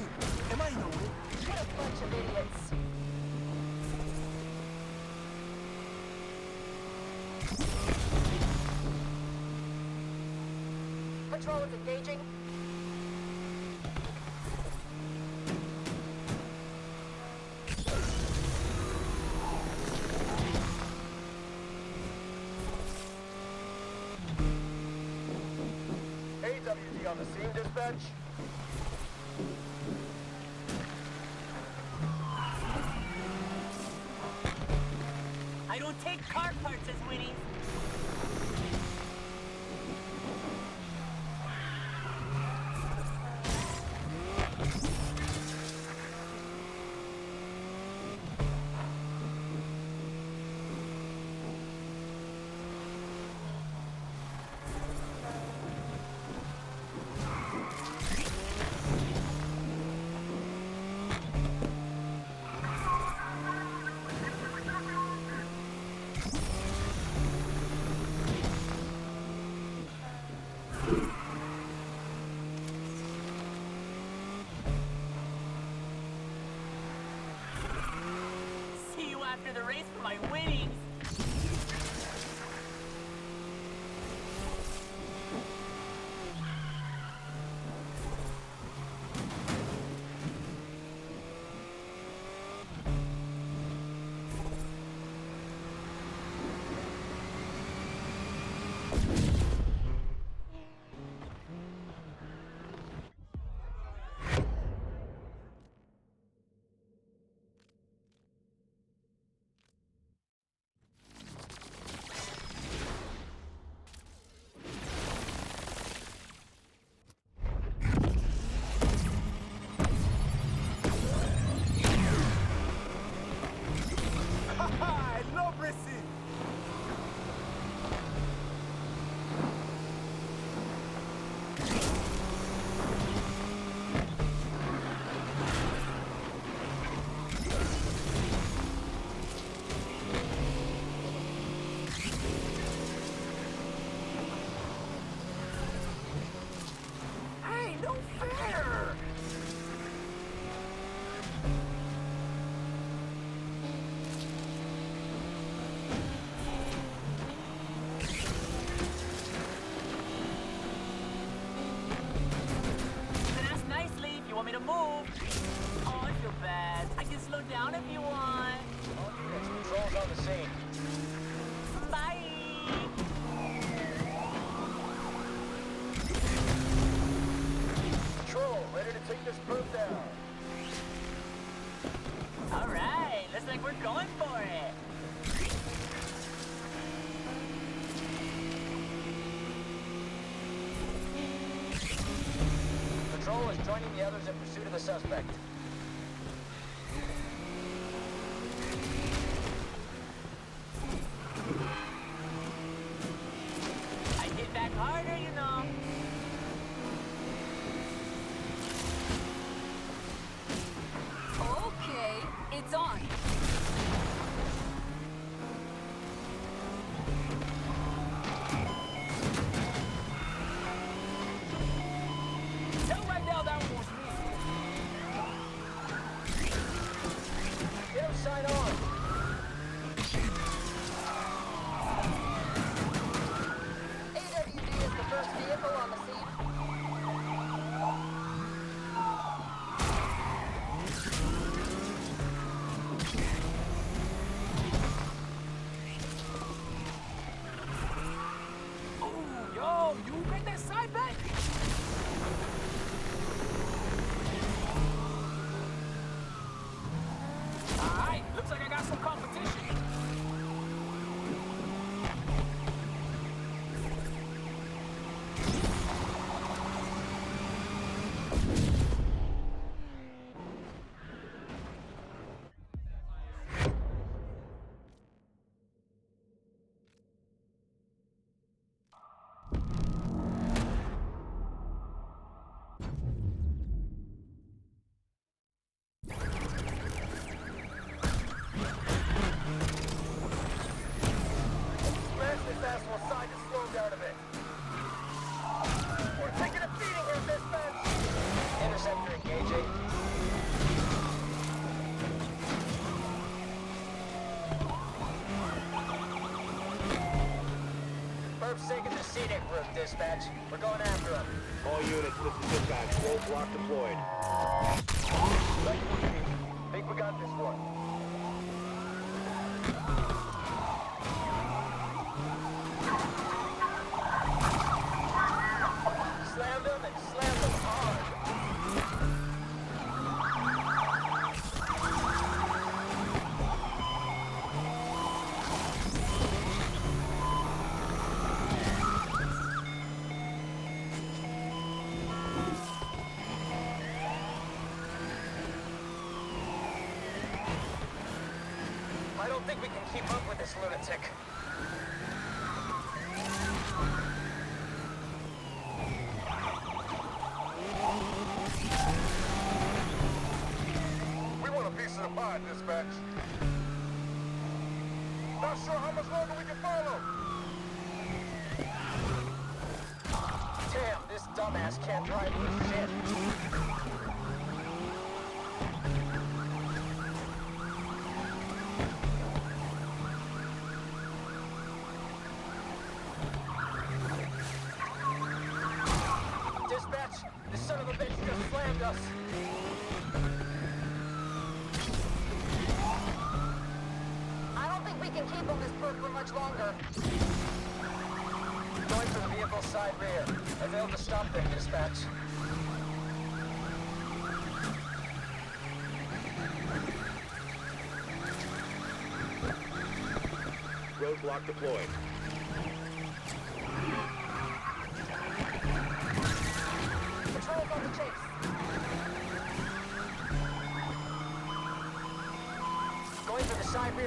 What. Am I in the way? What a bunch of idiots. Patrol is engaging. AWD on the scene, dispatch. Take car parts as winning. See the race for my winnings. I me to move. Oh, I feel bad. I can slow down if you want. Patrol's on the scene. Bye. Patrol, ready to take this perp down. All right, looks like we're going for it. Patrol is joining the others in pursuit of the suspect. dispatch. We're going after them. All units, this is dispatch. Roadblock deployed. Think we got this one. Think we can keep up with this lunatic. We want a piece of the pie, dispatch. Not sure how much longer we can follow. Damn, this dumbass can't drive for shit. Can keep on this perk much longer. Going for the vehicle's side rear. I failed to stop them, dispatch. Roadblock deployed.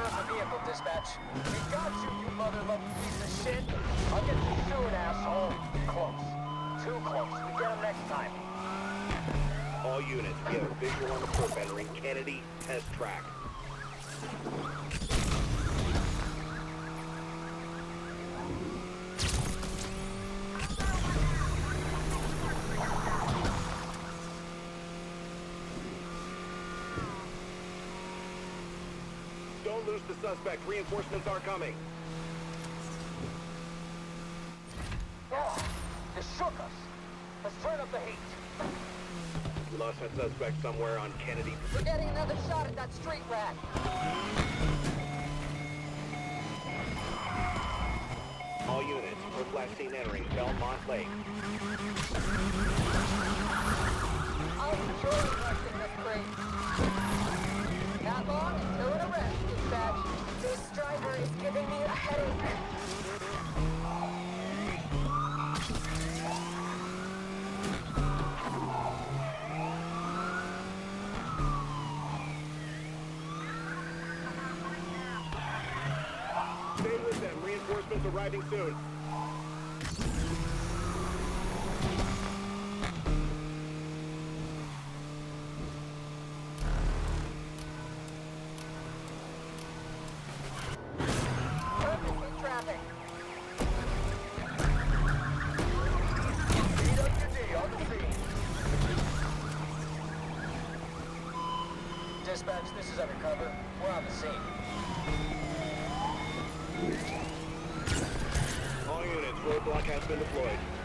The of vehicle, dispatch. We got you, you mother-loving piece of shit. I'll get you soon, asshole. Close. Too close. We get him next time. All units, we have a visual on the perp entering Kennedy test track. Suspect. Reinforcements are coming. Oh, this shook us. Let's turn up the heat. We lost that suspect somewhere on Kennedy. We're getting another shot at that street rat. All units, perp last seen entering Belmont Lake. I'll enjoy resting this crate. Not long until an arrest, This driver is giving me a headache. Stay with them. Reinforcements arriving soon. Dispatch, this is undercover. We're on the scene. All units, roadblock has been deployed.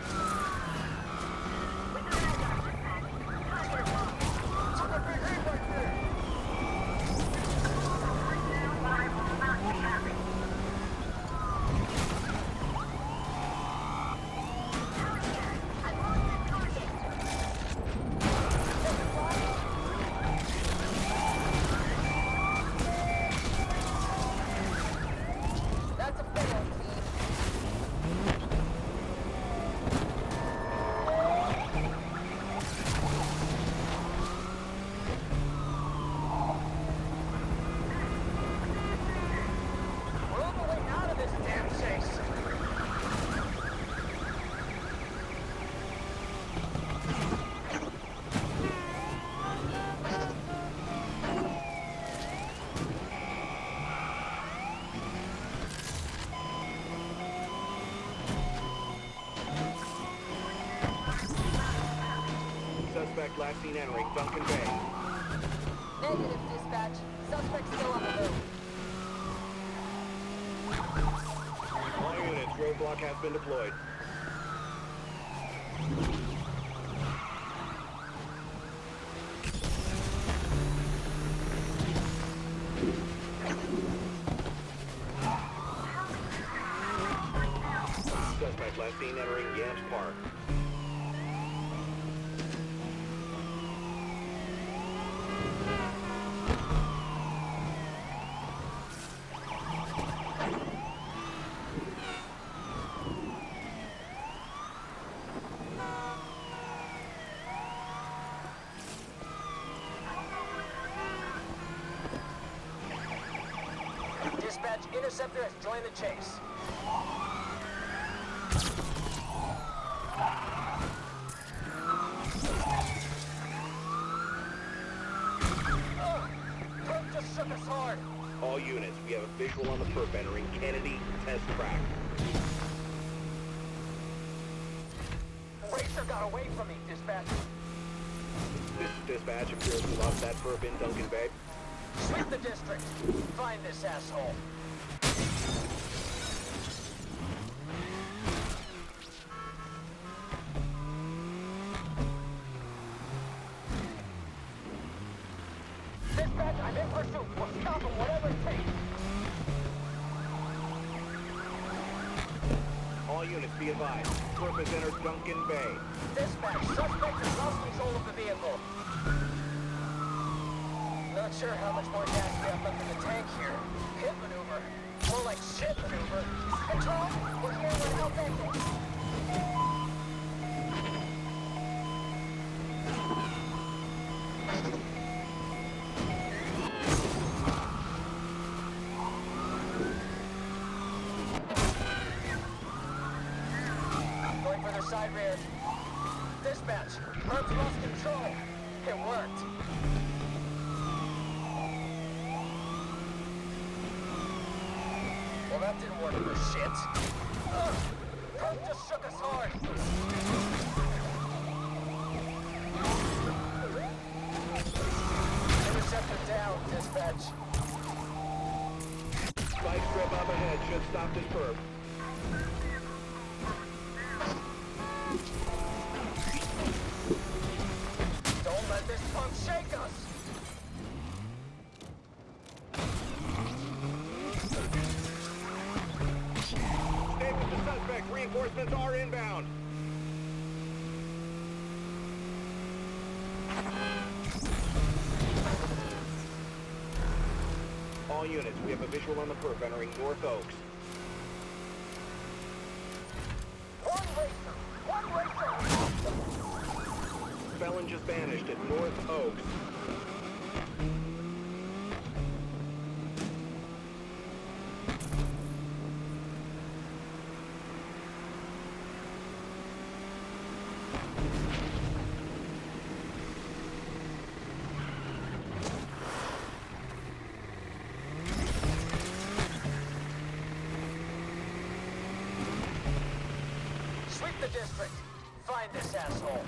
last seen entering Duncan Bay. Negative, dispatch. Suspect still on the move. All units, roadblock has been deployed. Suspect last seen entering Yams Park. Interceptor has joined the chase. Perp just shook us hard. All units, we have a visual on the perp entering Kennedy test track. Racer got away from me, Dispatch. This is dispatch. Appears we lost that perp in Duncan Bay. Sweep the district. Find this asshole. Dispatch, I'm in pursuit. We'll stop him, whatever it takes. All units, be advised. Perp has entered Duncan Bay. Dispatch, suspect has lost control of the vehicle. Not sure how much more gas we have left in the tank here. Hit maneuver. More like shit maneuver. Control, we're here with help Dispatch, Herb's lost control. It worked. Well, that didn't work for shit. Ugh, just shook us hard. Interceptor down, dispatch. Spike strip up ahead should stop this perp. Reinforcements are inbound. All units, we have a visual on the perp entering North Oaks. One racer! One racer! Felon just vanished at North Oaks. district. Find this asshole.